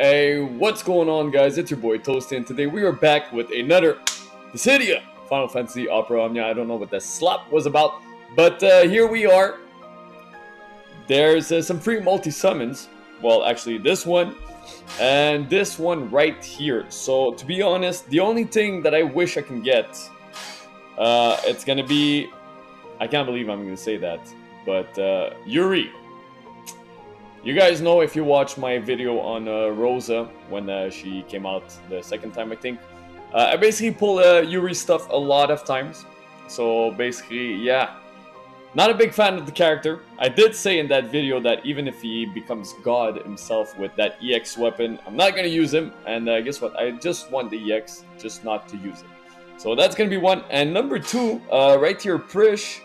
Hey, what's going on, guys? It's your boy Toast and today we are back with another Dissidia Final Fantasy Opera Omnia. I don't know what the slap was about, but uh, here we are. There's uh, some free multi summons. Well, actually, this one and this one right here. So, to be honest, the only thing that I wish I can get, uh, it's gonna be. I can't believe I'm gonna say that, but uh, Yuri you guys know if you watch my video on uh, Rosa when uh, she came out the second time, I think. Uh, I basically pull uh, Yuri stuff a lot of times. So basically, yeah. Not a big fan of the character. I did say in that video that even if he becomes God himself with that EX weapon, I'm not gonna use him. And uh, guess what? I just want the EX, just not to use it. So that's gonna be one. And number two, uh, right here, Prishe.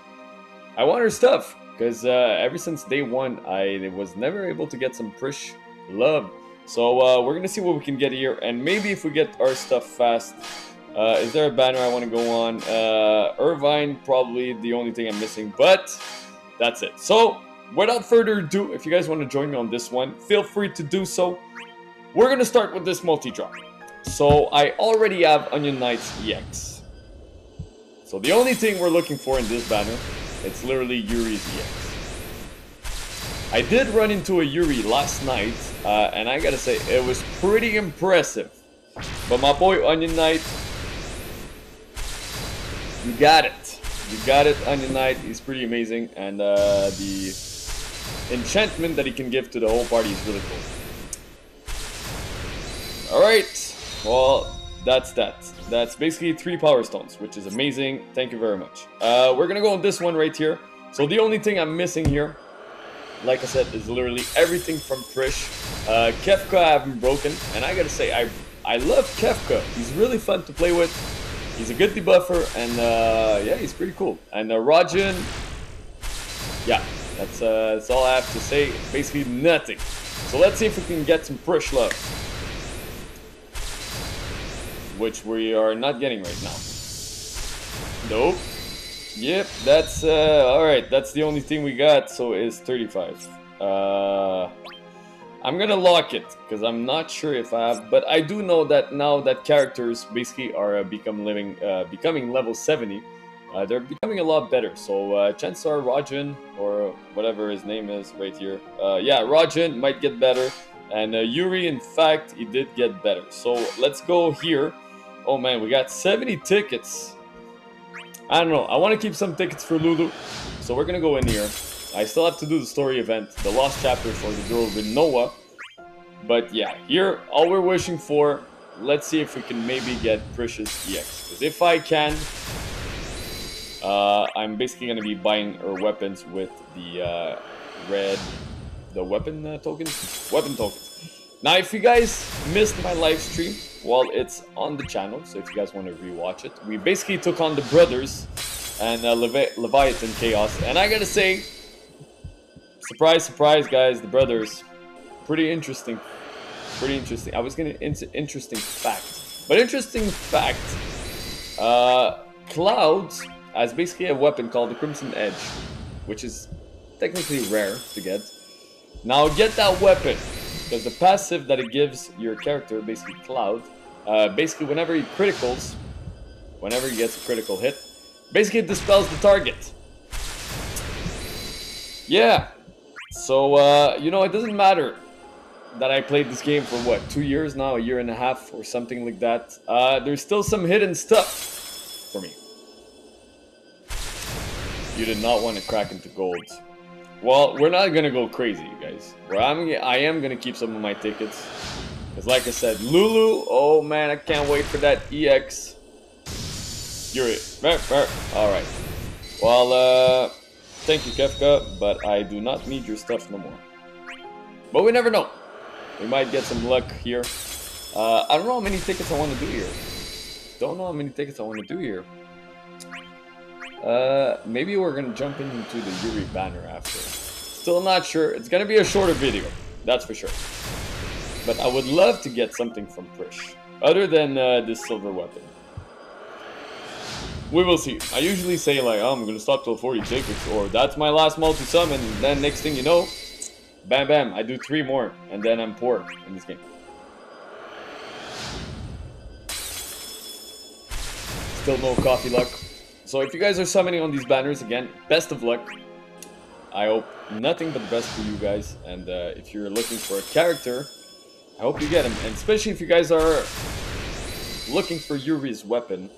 I want her stuff because uh, ever since day one, I was never able to get some Prishe love. So uh, we're gonna see what we can get here, and maybe if we get our stuff fast. Uh, is there a banner I want to go on? Uh, Irvine, probably the only thing I'm missing, but that's it. So without further ado, if you guys want to join me on this one, feel free to do so. We're gonna start with this multi-draw. So I already have Onion Knights EX. So the only thing we're looking for in this banner it's literally Yuri's EX. I did run into a Yuri last night, uh, and I gotta say, it was pretty impressive. But my boy Onion Knight, you got it. You got it, Onion Knight. He's pretty amazing, and uh, the enchantment that he can give to the whole party is really cool. Alright, well, that's that. That's basically three power stones, which is amazing. Thank you very much. Uh, we're gonna go on this one right here. So the only thing I'm missing here, like I said, is literally everything from Prishe. Uh, Kefka I haven't broken, and I gotta say, I I love Kefka. He's really fun to play with. He's a good debuffer, and uh, yeah, he's pretty cool. And uh, yeah, that's, uh, that's all I have to say. Basically nothing. So let's see if we can get some Prishe love which we are not getting right now. Nope. Yep, that's, uh, alright, that's the only thing we got, so it's 35. Uh, I'm gonna lock it, because I'm not sure if I have, but I do know that now that characters basically are uh, become living, uh, becoming level 70, uh, they're becoming a lot better. So uh, chances are Rajin, or whatever his name is right here, uh, yeah, Rajin might get better, and uh, Yuri, in fact, he did get better. So let's go here. Oh man, we got 70 tickets. I don't know. I want to keep some tickets for Lulu. So we're to go in here. I still have to do the story event, the lost chapter for the girl with Noah. But yeah, here, all we're wishing for, let's see if we can maybe get Prishe's EX. Because if I can, uh, I'm basically going to be buying her weapons with the uh, red, the weapon uh, tokens? Weapon tokens. Now, if you guys missed my live stream, well, it's on the channel, so if you guys want to rewatch it, we basically took on the brothers and uh, Levi Leviathan Chaos, and I gotta say, surprise, surprise, guys, the brothers, pretty interesting, pretty interesting. I was gonna interesting fact, but interesting fact, uh, Cloud has basically a weapon called the Crimson Edge, which is technically rare to get. Now get that weapon because the passive that it gives your character, basically Cloud, uh, basically whenever he criticals, whenever he gets a critical hit, basically it dispels the target. Yeah. So, uh, you know, it doesn't matter that I played this game for what, two years now, a year and a half or something like that. Uh, there's still some hidden stuff for me. You did not want to crack into gold. Well, we're not gonna go crazy, guys. Where I'm, I am gonna keep some of my tickets. Because like I said, Lulu, oh man, I can't wait for that EX. You're it. Alright. Well, uh, thank you, Kefka, but I do not need your stuff no more. But we never know. We might get some luck here. Uh, I don't know how many tickets I want to do here. Don't know how many tickets I want to do here. Uh, maybe we're gonna jump into the Yuri banner after. Still not sure. It's going to be a shorter video. That's for sure. But I would love to get something from Prishe. Other than uh, this silver weapon. We will see. I usually say like, oh, I'm going to stop till 40 tickets. Or that's my last multi-summon. And then next thing you know, bam bam, I do three more. And then I'm poor in this game. Still no coffee luck. So if you guys are summoning on these banners again, best of luck. I hope nothing but the best for you guys. And uh, if you're looking for a character, I hope you get him. And especially if you guys are looking for Yuri's weapon.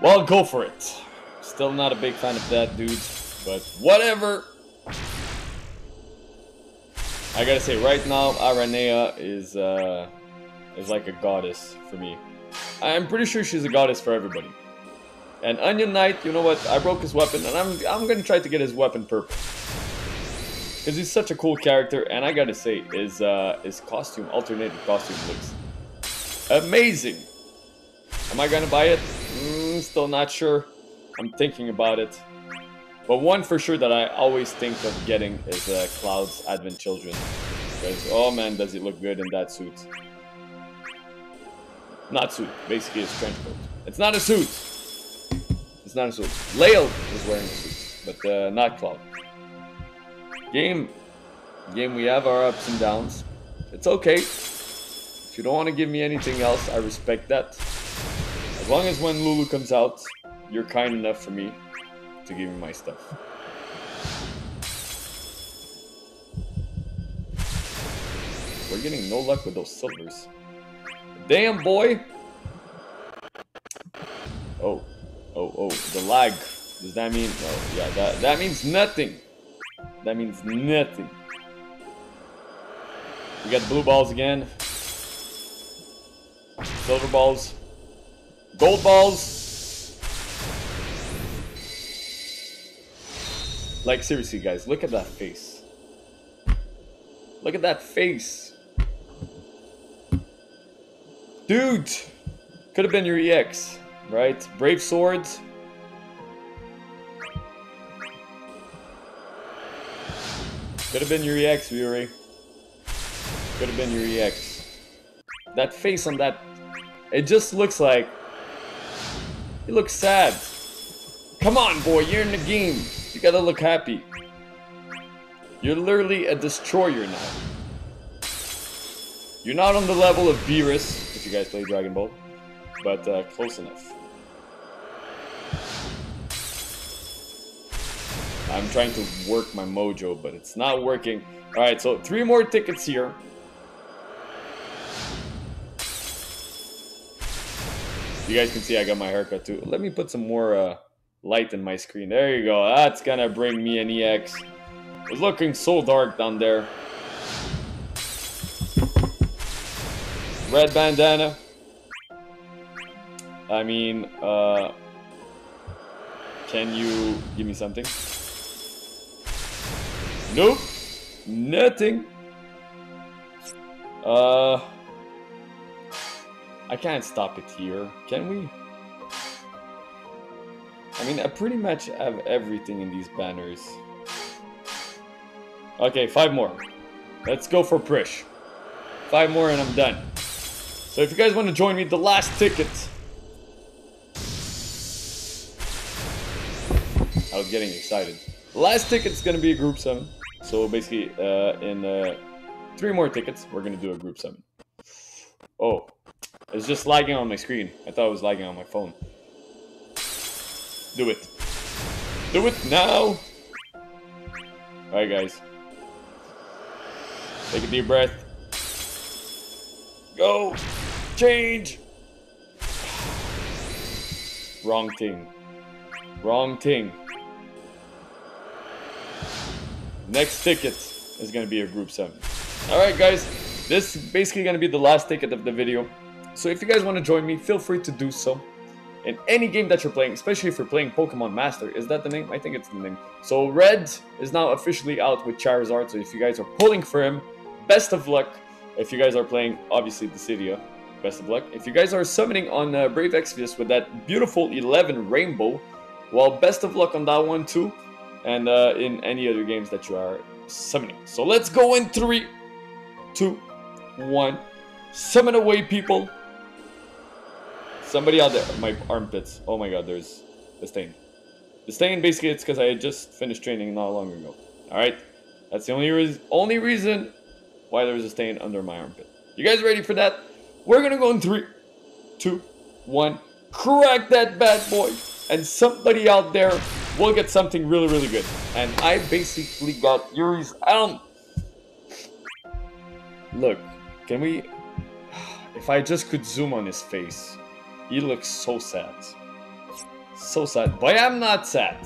Well, go for it. Still not a big fan of that dude, but whatever. I gotta say, right now, Aranea is uh, is like a goddess for me. I'm pretty sure she's a goddess for everybody. And Onion Knight, you know what? I broke his weapon, and I'm I'm gonna try to get his weapon purple. Because he's such a cool character, and I gotta say, his, uh, his costume, alternated costume looks amazing. Am I gonna buy it? Mm, still not sure. I'm thinking about it. But one for sure that I always think of getting is uh, Cloud's Advent Children. Because, oh man, does he look good in that suit. Not suit, basically his trench coat. It's not a suit! It's not a suit. Lael is wearing a suit, but uh, not Cloud. Game, game, we have our ups and downs. It's okay. If you don't want to give me anything else, I respect that. As long as when Lulu comes out, you're kind enough for me to give me my stuff. We're getting no luck with those silvers. Damn, boy! Oh, the lag. Does that mean... Oh, yeah, that, that means nothing. That means nothing. We got blue balls again. Silver balls. Gold balls. Like, seriously, guys, look at that face. Look at that face. Dude! Could have been your EX, right? Brave Swords. Could have been your EX, Yuri. Could have been your EX. That face on that... It just looks like... He looks sad. Come on, boy, you're in the game. You gotta look happy. You're literally a destroyer now. You're not on the level of Beerus, if you guys play Dragon Ball, but uh, close enough. I'm trying to work my mojo, but it's not working. Alright, so three more tickets here. You guys can see I got my haircut too. Let me put some more uh, light in my screen. There you go. That's gonna bring me an EX. It's looking so dark down there. Red bandana. I mean, uh, can you give me something? Nope. Nothing. Uh, I can't stop it here. Can we? I mean, I pretty much have everything in these banners. Okay, five more. Let's go for Prishe. Five more and I'm done. So if you guys want to join me, the last ticket. I was getting excited. The last ticket's gonna be a group 7. So basically, uh, in uh, three more tickets, we're gonna do a group 7. Oh, it's just lagging on my screen. I thought it was lagging on my phone. Do it. Do it now! Alright, guys. Take a deep breath. Go! Change! Wrong thing. Wrong thing. Next ticket is going to be a group 7. Alright guys, this is basically going to be the last ticket of the video. So if you guys want to join me, feel free to do so in any game that you're playing, especially if you're playing Pokemon Master. Is that the name? I think it's the name. So Red is now officially out with Charizard, so if you guys are pulling for him, best of luck. If you guys are playing, obviously, Dissidia, best of luck. If you guys are summoning on uh, Brave Exvius with that beautiful 11 Rainbow, well, best of luck on that one too, and uh, in any other games that you are summoning. So let's go in three, two, one. Summon away, people. Somebody out there. My armpits. Oh my god, there's the stain. The stain, basically, it's because I had just finished training not long ago. Alright? That's the only, re only reason why there was a stain under my armpit. You guys ready for that? We're gonna go in three, two, one. Crack that bad boy. And somebody out there will get something really, really good. And I basically got Yuri's. I don't. Look, can we. If I just could zoom on his face, he looks so sad. So sad. But I'm not sad.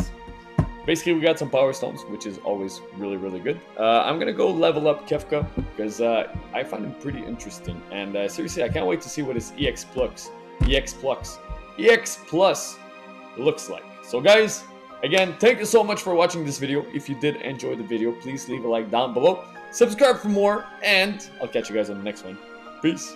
Basically, we got some power stones, which is always really, really good. Uh, I'm gonna go level up Kefka because uh, I find him pretty interesting. And uh, seriously, I can't wait to see what his EX Plus, EX Plus, EX Plus looks like. So, guys, again, thank you so much for watching this video. If you did enjoy the video, please leave a like down below. Subscribe for more, and I'll catch you guys on the next one. Peace.